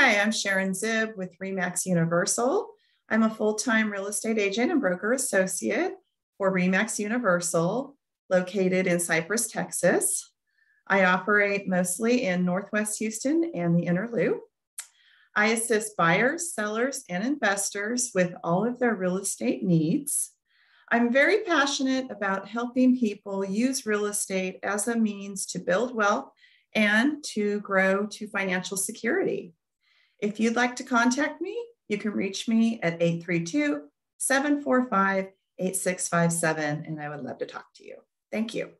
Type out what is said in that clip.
Hi, I'm Sharon Tzib with Remax Universal. I'm a full time real estate agent and broker associate for Remax Universal, located in Cypress, Texas. I operate mostly in Northwest Houston and the Inner Loop. I assist buyers, sellers, and investors with all of their real estate needs. I'm very passionate about helping people use real estate as a means to build wealth and to grow to financial security. If you'd like to contact me, you can reach me at 832 745 8657, and I would love to talk to you. Thank you.